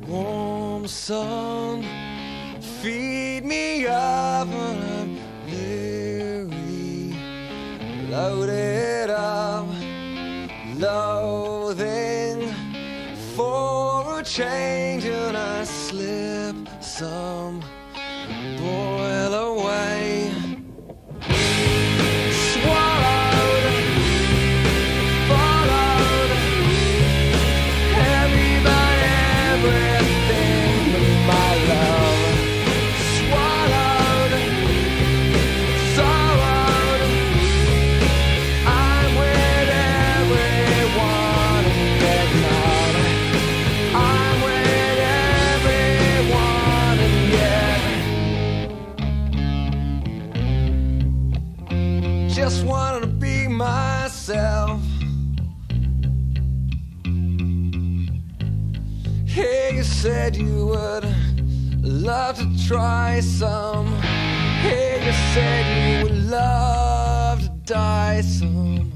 warm sun. Feed me up when I'm weary. Loaded up, loathing for a change, and I slip some boil away. Just wanted to be myself. Hey, you said you would love to try some. Hey, you said you would love to die some.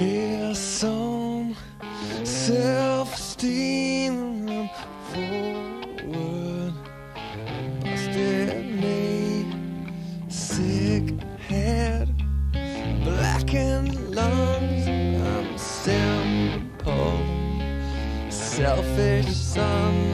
On self-esteem forward. Busted knee sick head blackened lungs I'm simple selfish son